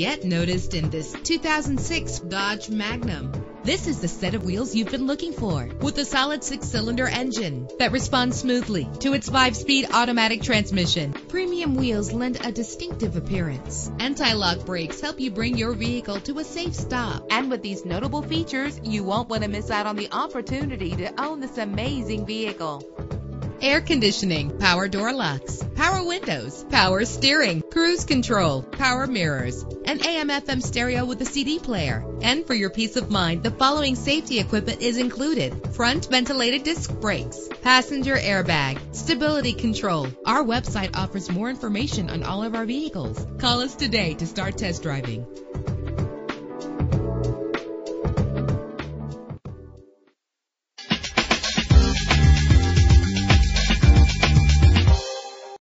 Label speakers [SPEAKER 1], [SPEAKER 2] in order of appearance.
[SPEAKER 1] Get noticed in this 2006 Dodge Magnum. This is the set of wheels you've been looking for with a solid six cylinder engine that responds smoothly to its five speed automatic transmission. Premium wheels lend a distinctive appearance. Anti lock brakes help you bring your vehicle to a safe stop. And with these notable features, you won't want to miss out on the opportunity to own this amazing vehicle air conditioning, power door locks, power windows, power steering, cruise control, power mirrors, an AM FM stereo with a CD player. And for your peace of mind, the following safety equipment is included. Front ventilated disc brakes, passenger airbag, stability control. Our website offers more information on all of our vehicles. Call us today to start test driving.